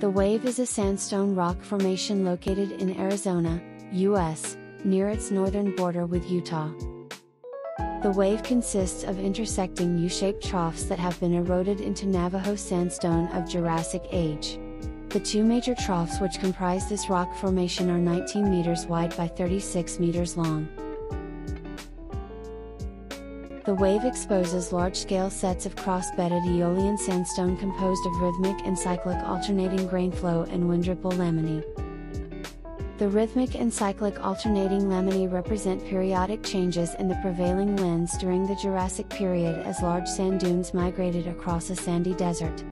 The Wave is a sandstone rock formation located in Arizona, U.S., near its northern border with Utah. The wave consists of intersecting U-shaped troughs that have been eroded into Navajo sandstone of Jurassic age. The two major troughs which comprise this rock formation are 19 meters wide by 36 meters long. The wave exposes large-scale sets of cross-bedded aeolian sandstone composed of rhythmic and cyclic alternating grain flow and wind-ripple laminae. The rhythmic and cyclic alternating laminae represent periodic changes in the prevailing winds during the Jurassic period as large sand dunes migrated across a sandy desert.